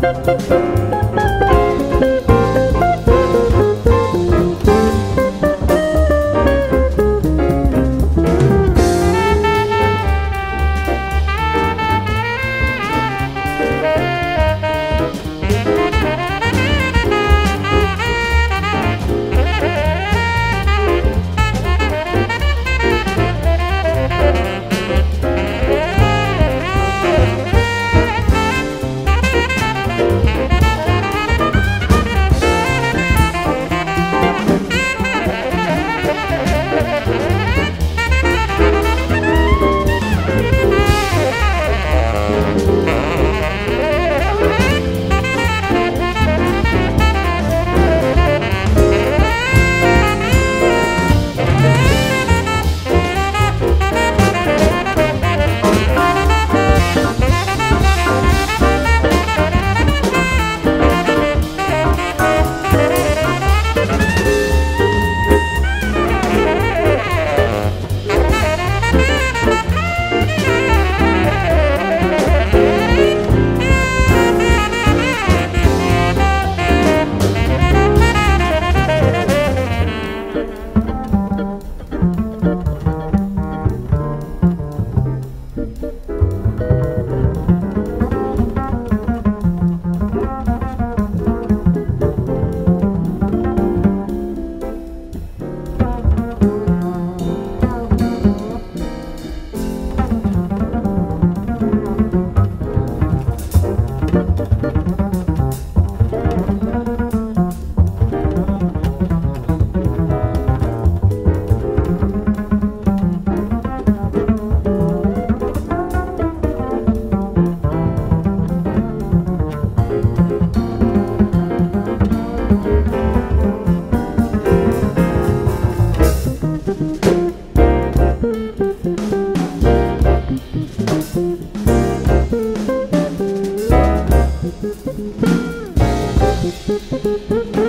Música Música